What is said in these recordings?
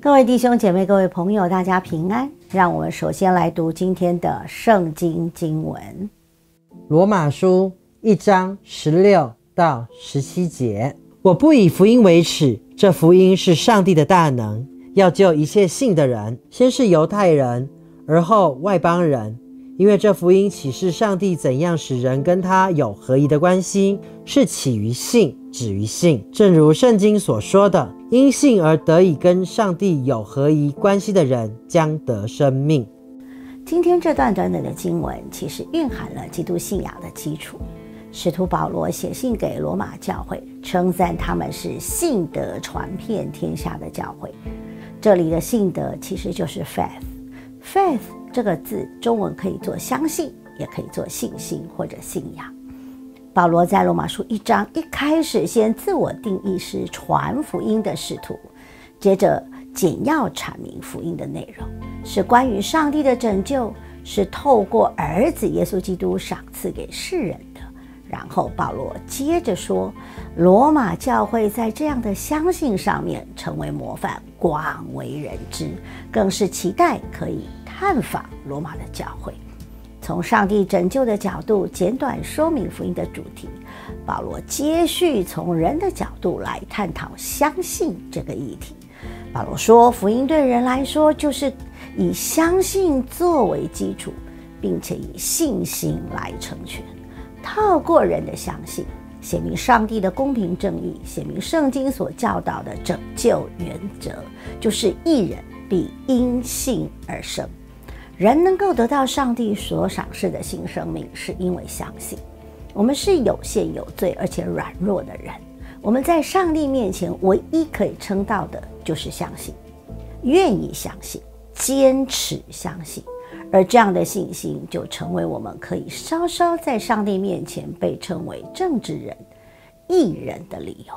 各位弟兄姐妹、各位朋友，大家平安。让我们首先来读今天的圣经经文，《罗马书》一章十六到十七节。我不以福音为耻，这福音是上帝的大能，要救一切信的人，先是犹太人，而后外邦人。因为这福音启示上帝怎样使人跟他有合一的关系，是起于信，止于信。正如圣经所说的：“因信而得以跟上帝有合一关系的人，将得生命。”今天这段短短的经文，其实蕴含了基督信仰的基础。使徒保罗写信给罗马教会，称赞他们是信德传遍天下的教会。这里的信德其实就是 faith，faith。这个字，中文可以做相信，也可以做信心或者信仰。保罗在罗马书一章一开始，先自我定义是传福音的使徒，接着简要阐明福音的内容，是关于上帝的拯救，是透过儿子耶稣基督赏赐给世人的。然后保罗接着说，罗马教会在这样的相信上面成为模范，广为人知，更是期待可以。探访罗马的教会，从上帝拯救的角度简短说明福音的主题。保罗接续从人的角度来探讨相信这个议题。保罗说，福音对人来说就是以相信作为基础，并且以信心来成全。透过人的相信，显明上帝的公平正义，显明圣经所教导的拯救原则，就是一人必因信而生。人能够得到上帝所赏赐的新生命，是因为相信。我们是有限、有罪而且软弱的人。我们在上帝面前唯一可以称道的，就是相信，愿意相信，坚持相信。而这样的信心，就成为我们可以稍稍在上帝面前被称为正直人、义人的理由。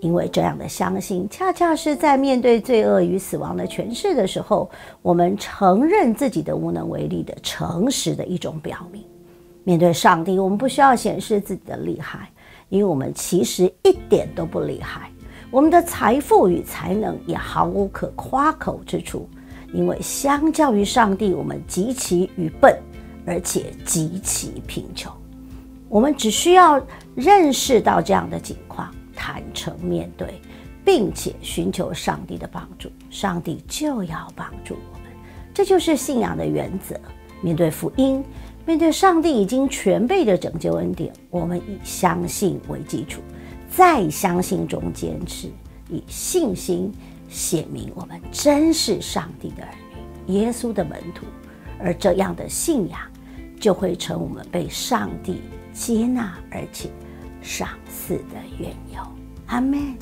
因为这样的相信，恰恰是在面对罪恶与死亡的诠释的时候，我们承认自己的无能为力的诚实的一种表明。面对上帝，我们不需要显示自己的厉害，因为我们其实一点都不厉害。我们的财富与才能也毫无可夸口之处，因为相较于上帝，我们极其愚笨，而且极其贫穷。我们只需要认识到这样的境况。坦诚面对，并且寻求上帝的帮助，上帝就要帮助我们。这就是信仰的原则。面对福音，面对上帝已经全备的拯救恩典，我们以相信为基础，在相信中坚持，以信心显明我们真是上帝的儿女，耶稣的门徒。而这样的信仰，就会成我们被上帝接纳，而且。赏赐的缘由，阿门。